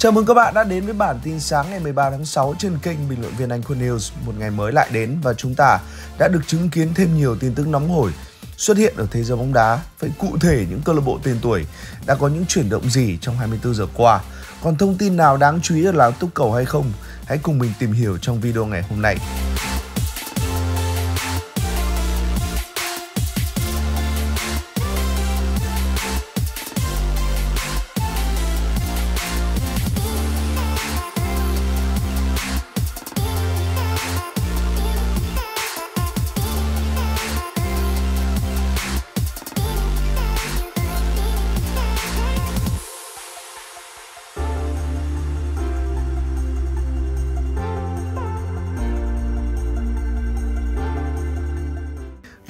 Chào mừng các bạn đã đến với bản tin sáng ngày 13 tháng 6 trên kênh Bình luận viên Anh Quân News. Một ngày mới lại đến và chúng ta đã được chứng kiến thêm nhiều tin tức nóng hổi xuất hiện ở thế giới bóng đá. Vậy cụ thể những câu lạc bộ tên tuổi đã có những chuyển động gì trong 24 giờ qua? Còn thông tin nào đáng chú ý ở làng túc cầu hay không? Hãy cùng mình tìm hiểu trong video ngày hôm nay.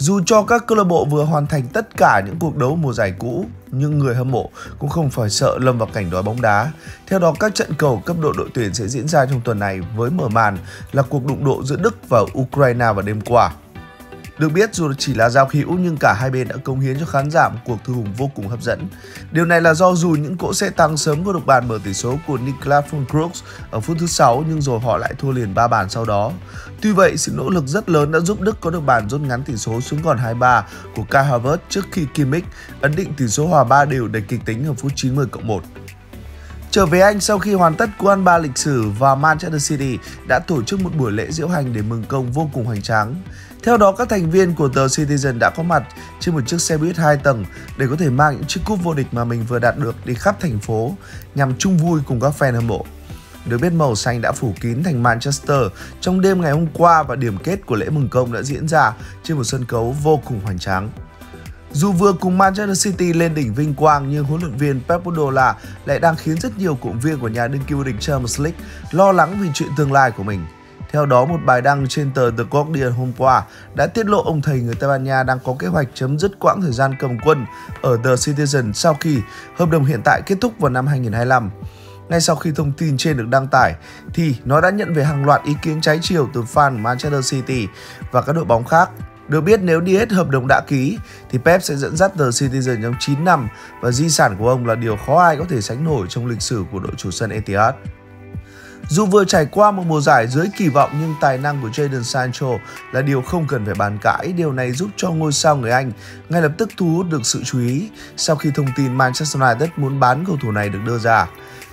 Dù cho các câu lạc bộ vừa hoàn thành tất cả những cuộc đấu mùa giải cũ, nhưng người hâm mộ cũng không phải sợ lâm vào cảnh đói bóng đá. Theo đó, các trận cầu cấp độ đội tuyển sẽ diễn ra trong tuần này với mở màn là cuộc đụng độ giữa Đức và Ukraine vào đêm qua. Được biết dù chỉ là giao hữu nhưng cả hai bên đã cống hiến cho khán giả một cuộc thư hùng vô cùng hấp dẫn. Điều này là do dù những cỗ xe tăng sớm có được bàn mở tỷ số của Niklas Füllkrug ở phút thứ 6 nhưng rồi họ lại thua liền 3 bàn sau đó. Tuy vậy, sự nỗ lực rất lớn đã giúp Đức có được bàn rút ngắn tỷ số xuống còn 2-3 của Kai Havertz trước khi Kimmich ấn định tỷ số hòa 3 đều đầy kịch tính ở phút 90 cộng 1. Trở về Anh sau khi hoàn tất cú ăn ba lịch sử và Manchester City đã tổ chức một buổi lễ diễu hành để mừng công vô cùng hoành tráng. Theo đó, các thành viên của tờ Citizen đã có mặt trên một chiếc xe buýt 2 tầng để có thể mang những chiếc cúp vô địch mà mình vừa đạt được đi khắp thành phố nhằm chung vui cùng các fan hâm mộ. Được biết màu xanh đã phủ kín thành Manchester trong đêm ngày hôm qua và điểm kết của lễ mừng công đã diễn ra trên một sân khấu vô cùng hoành tráng. Dù vừa cùng Manchester City lên đỉnh vinh quang nhưng huấn luyện viên Pep Guardiola lại đang khiến rất nhiều cổ viên của nhà đương kim vô địch Champions League lo lắng vì chuyện tương lai của mình. Theo đó, một bài đăng trên tờ The Guardian hôm qua đã tiết lộ ông thầy người Tây Ban Nha đang có kế hoạch chấm dứt quãng thời gian cầm quân ở The Citizen sau khi hợp đồng hiện tại kết thúc vào năm 2025. Ngay sau khi thông tin trên được đăng tải, thì nó đã nhận về hàng loạt ý kiến trái chiều từ fan Manchester City và các đội bóng khác. Được biết nếu đi hết hợp đồng đã ký thì Pep sẽ dẫn dắt The Citizen trong 9 năm và di sản của ông là điều khó ai có thể sánh nổi trong lịch sử của đội chủ sân Etihad. Dù vừa trải qua một mùa giải dưới kỳ vọng nhưng tài năng của Jadon Sancho là điều không cần phải bàn cãi. Điều này giúp cho ngôi sao người Anh ngay lập tức thu hút được sự chú ý sau khi thông tin Manchester United muốn bán cầu thủ này được đưa ra.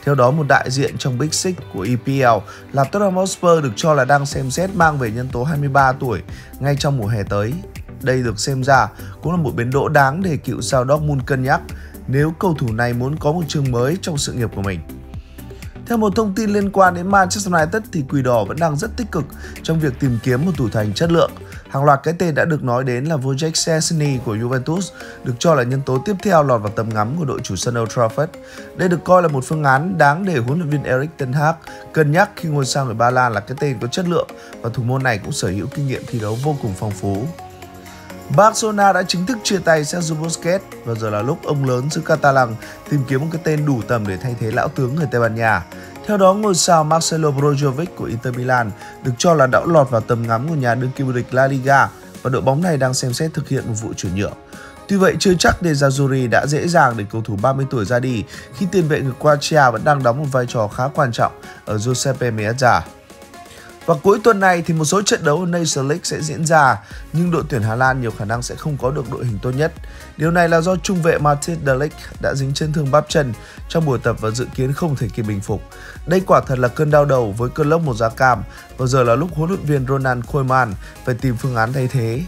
Theo đó, một đại diện trong Big Six của EPL là Tottenham Hotspur được cho là đang xem xét mang về nhân tố 23 tuổi ngay trong mùa hè tới. Đây được xem ra cũng là một biến đỗ đáng để cựu sao Dortmund cân nhắc nếu cầu thủ này muốn có một chương mới trong sự nghiệp của mình. Theo một thông tin liên quan đến Manchester United thì Quỷ Đỏ vẫn đang rất tích cực trong việc tìm kiếm một thủ thành chất lượng. Hàng loạt cái tên đã được nói đến là Wojciech Szczesny của Juventus được cho là nhân tố tiếp theo lọt vào tầm ngắm của đội chủ sân Old Trafford. Đây được coi là một phương án đáng để huấn luyện viên Erik ten Hag cân nhắc khi ngôi sao người Ba Lan là cái tên có chất lượng và thủ môn này cũng sở hữu kinh nghiệm thi đấu vô cùng phong phú. Barcelona đã chính thức chia tay Sergio Busquets và giờ là lúc ông lớn xứ Catalan tìm kiếm một cái tên đủ tầm để thay thế lão tướng người Tây Ban Nha. Theo đó, ngôi sao Marcelo Brozovic của Inter Milan được cho là đã lọt vào tầm ngắm của nhà đương kim vô địch La Liga và đội bóng này đang xem xét thực hiện một vụ chuyển nhượng. Tuy vậy, chưa chắc De Zazuri đã dễ dàng để cầu thủ 30 tuổi ra đi khi tiền vệ người Croatia vẫn đang đóng một vai trò khá quan trọng ở Giuseppe Meazza. Và cuối tuần này thì một số trận đấu ở Nations League sẽ diễn ra, nhưng đội tuyển Hà Lan nhiều khả năng sẽ không có được đội hình tốt nhất. Điều này là do trung vệ Martin Delic đã dính chấn thương bắp chân trong buổi tập và dự kiến không thể kịp bình phục. Đây quả thật là cơn đau đầu với cơn lốc một giá cam và giờ là lúc huấn luyện viên Ronald Koeman phải tìm phương án thay thế.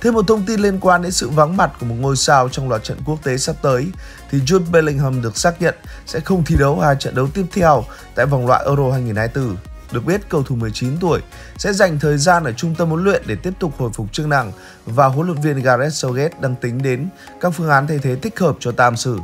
Thêm một thông tin liên quan đến sự vắng mặt của một ngôi sao trong loạt trận quốc tế sắp tới thì Jude Bellingham được xác nhận sẽ không thi đấu hai trận đấu tiếp theo tại vòng loại Euro 2024. Được biết, cầu thủ 19 tuổi sẽ dành thời gian ở trung tâm huấn luyện để tiếp tục hồi phục chức năng và huấn luyện viên Gareth Southgate đang tính đến các phương án thay thế thích hợp cho Tam Sử.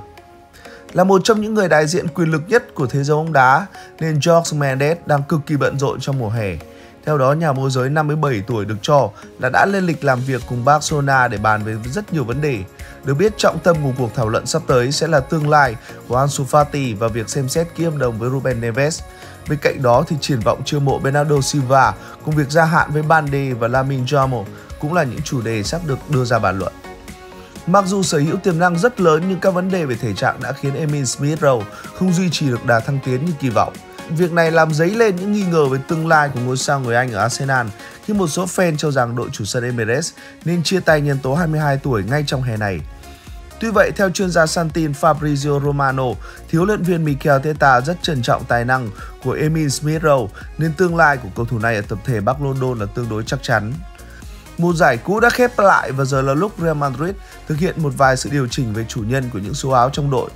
Là một trong những người đại diện quyền lực nhất của thế giới bóng đá nên George Mendes đang cực kỳ bận rộn trong mùa hè. Theo đó, nhà môi giới 57 tuổi được cho là đã lên lịch làm việc cùng Barcelona để bàn về rất nhiều vấn đề. Được biết, trọng tâm của cuộc thảo luận sắp tới sẽ là tương lai của Ansu Fati và việc xem xét ký hợp đồng với Ruben Neves. Bên cạnh đó thì triển vọng chiêu mộ Bernardo Silva cùng việc gia hạn với Bande và Lamin Jamo cũng là những chủ đề sắp được đưa ra bàn luận. Mặc dù sở hữu tiềm năng rất lớn nhưng các vấn đề về thể trạng đã khiến Emil Smith Rowe không duy trì được đà thăng tiến như kỳ vọng. Việc này làm dấy lên những nghi ngờ về tương lai của ngôi sao người Anh ở Arsenal khi một số fan cho rằng đội chủ sân Emirates nên chia tay nhân tố 22 tuổi ngay trong hè này. Tuy vậy, theo chuyên gia Santin Fabrizio Romano, thiếu luyện viên Mikel Teta rất trân trọng tài năng của Emil Smith Rowe nên tương lai của cầu thủ này ở tập thể Bắc London là tương đối chắc chắn. Mùa giải cũ đã khép lại và giờ là lúc Real Madrid thực hiện một vài sự điều chỉnh về chủ nhân của những số áo trong đội.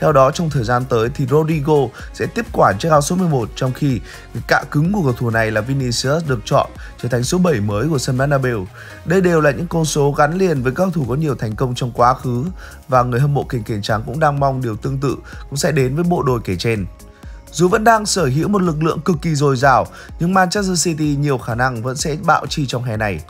Theo đó, trong thời gian tới thì Rodrigo sẽ tiếp quản chiếc áo số 11 trong khi cạ cứng của cầu thủ này là Vinicius được chọn trở thành số 7 mới của sân Bernabeu. Đây đều là những con số gắn liền với các cầu thủ có nhiều thành công trong quá khứ và người hâm mộ kền kền trắng cũng đang mong điều tương tự cũng sẽ đến với bộ đôi kể trên. Dù vẫn đang sở hữu một lực lượng cực kỳ dồi dào, nhưng Manchester City nhiều khả năng vẫn sẽ bạo chi trong hè này.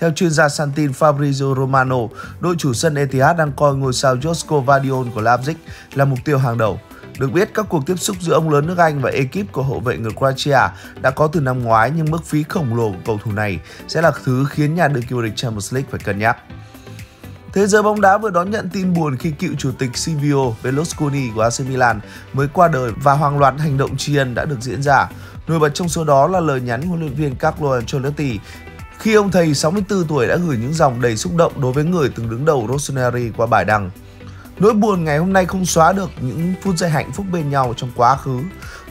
Theo chuyên gia Santin Fabrizio Romano, đội chủ sân Etihad đang coi ngôi sao Josko Vadion của Leipzig là mục tiêu hàng đầu. Được biết, các cuộc tiếp xúc giữa ông lớn nước Anh và ekip của hậu vệ người Croatia đã có từ năm ngoái nhưng mức phí khổng lồ của cầu thủ này sẽ là thứ khiến nhà đương kim vô địch Champions League phải cân nhắc. Thế giới bóng đá vừa đón nhận tin buồn khi cựu chủ tịch Silvio Berlusconi của AC Milan mới qua đời và hàng loạt hành động tri ân đã được diễn ra. Nổi bật trong số đó là lời nhắn huấn luyện viên Carlo Ancelotti khi ông thầy 64 tuổi đã gửi những dòng đầy xúc động đối với người từng đứng đầu Rossoneri qua bài đăng. Nỗi buồn ngày hôm nay không xóa được những phút giây hạnh phúc bên nhau trong quá khứ.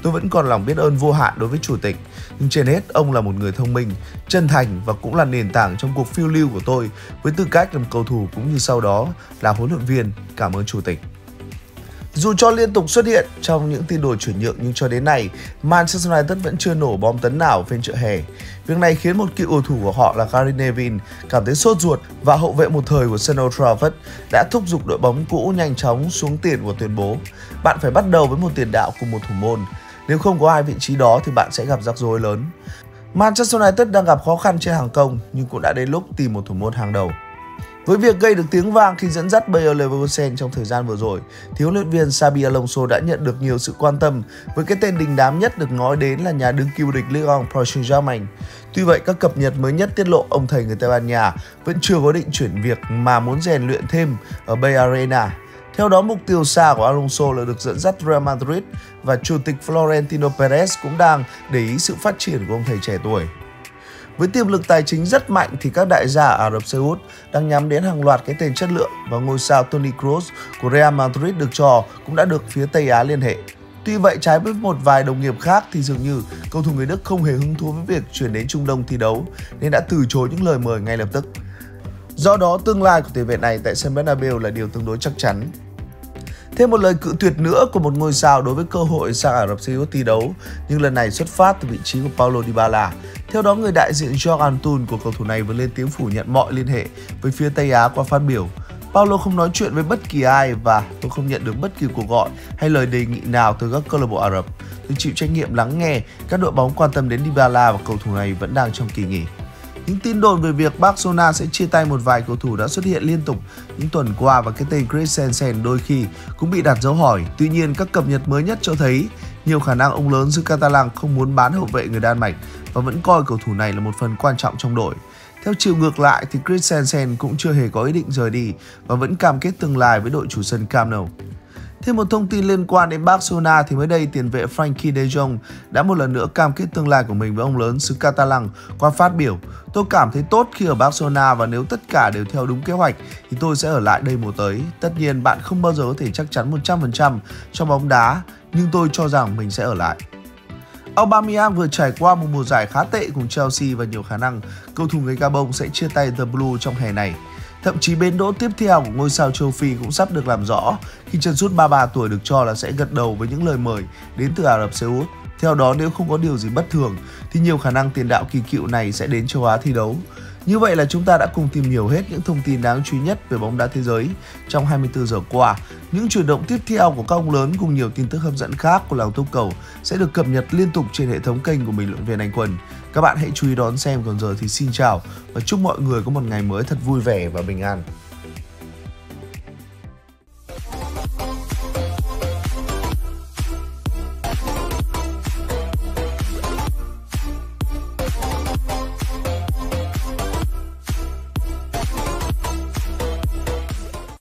Tôi vẫn còn lòng biết ơn vô hạn đối với chủ tịch. Nhưng trên hết, ông là một người thông minh, chân thành và cũng là nền tảng trong cuộc phiêu lưu của tôi với tư cách làm cầu thủ cũng như sau đó là huấn luyện viên. Cảm ơn chủ tịch. Dù cho liên tục xuất hiện trong những tin đồn chuyển nhượng nhưng cho đến nay, Manchester United vẫn chưa nổ bom tấn nào phiên chợ hè. Việc này khiến một cựu cầu thủ của họ là Gary Neville cảm thấy sốt ruột và hậu vệ một thời của sân Old Trafford đã thúc giục đội bóng cũ nhanh chóng xuống tiền của tuyên bố bạn phải bắt đầu với một tiền đạo cùng một thủ môn. Nếu không có hai vị trí đó thì bạn sẽ gặp rắc rối lớn. Manchester United đang gặp khó khăn trên hàng công nhưng cũng đã đến lúc tìm một thủ môn hàng đầu. Với việc gây được tiếng vang khi dẫn dắt Bayer Leverkusen trong thời gian vừa rồi, thiếu luyện viên Xabi Alonso đã nhận được nhiều sự quan tâm với cái tên đình đám nhất được nói đến là nhà đương kim địch Ligue 1 Paris Saint-Germain. Tuy vậy, các cập nhật mới nhất tiết lộ ông thầy người Tây Ban Nha vẫn chưa có định chuyển việc mà muốn rèn luyện thêm ở Bay Arena. Theo đó, mục tiêu xa của Alonso là được dẫn dắt Real Madrid và chủ tịch Florentino Perez cũng đang để ý sự phát triển của ông thầy trẻ tuổi. Với tiềm lực tài chính rất mạnh thì các đại gia Ả Rập Xê Út đang nhắm đến hàng loạt cái tên chất lượng và ngôi sao Toni Kroos của Real Madrid được cho cũng đã được phía Tây Á liên hệ. Tuy vậy trái với một vài đồng nghiệp khác thì dường như cầu thủ người Đức không hề hứng thú với việc chuyển đến Trung Đông thi đấu nên đã từ chối những lời mời ngay lập tức. Do đó tương lai của tiền vệ này tại sân Bernabeu là điều tương đối chắc chắn. Thêm một lời cự tuyệt nữa của một ngôi sao đối với cơ hội sang Ả Rập Xê Út thi đấu, nhưng lần này xuất phát từ vị trí của Paulo Dybala. Theo đó, người đại diện Jorg Antun của cầu thủ này vừa lên tiếng phủ nhận mọi liên hệ với phía Tây Á qua phát biểu. Paulo không nói chuyện với bất kỳ ai và tôi không nhận được bất kỳ cuộc gọi hay lời đề nghị nào từ các câu lạc bộ Ả Rập. Tôi chịu trách nhiệm lắng nghe các đội bóng quan tâm đến Dybala và cầu thủ này vẫn đang trong kỳ nghỉ. Những tin đồn về việc Barcelona sẽ chia tay một vài cầu thủ đã xuất hiện liên tục những tuần qua và cái tên Christensen đôi khi cũng bị đặt dấu hỏi. Tuy nhiên, các cập nhật mới nhất cho thấy nhiều khả năng ông lớn xứ Catalan không muốn bán hậu vệ người Đan Mạch và vẫn coi cầu thủ này là một phần quan trọng trong đội. Theo chiều ngược lại thì Christensen cũng chưa hề có ý định rời đi và vẫn cam kết tương lai với đội chủ sân Camp Nou. Thêm một thông tin liên quan đến Barcelona thì mới đây tiền vệ Frankie de Jong đã một lần nữa cam kết tương lai của mình với ông lớn xứ Catalan qua phát biểu Tôi cảm thấy tốt khi ở Barcelona và nếu tất cả đều theo đúng kế hoạch thì tôi sẽ ở lại đây mùa tới. Tất nhiên bạn không bao giờ có thể chắc chắn 100% trong bóng đá, nhưng tôi cho rằng mình sẽ ở lại. Aubameyang vừa trải qua một mùa giải khá tệ cùng Chelsea và nhiều khả năng cầu thủ người Gabon sẽ chia tay The Blue trong hè này. Thậm chí bến đỗ tiếp theo của ngôi sao châu Phi cũng sắp được làm rõ khi chân sút 33 tuổi được cho là sẽ gật đầu với những lời mời đến từ Ả Rập Xê Út. Theo đó, nếu không có điều gì bất thường, thì nhiều khả năng tiền đạo kỳ cựu này sẽ đến châu Á thi đấu. Như vậy là chúng ta đã cùng tìm hiểu hết những thông tin đáng chú ý nhất về bóng đá thế giới trong 24 giờ qua. Những chuyển động tiếp theo của các ông lớn cùng nhiều tin tức hấp dẫn khác của làng túc cầu sẽ được cập nhật liên tục trên hệ thống kênh của bình luận viên Anh Quân. Các bạn hãy chú ý đón xem còn giờ thì xin chào và chúc mọi người có một ngày mới thật vui vẻ và bình an.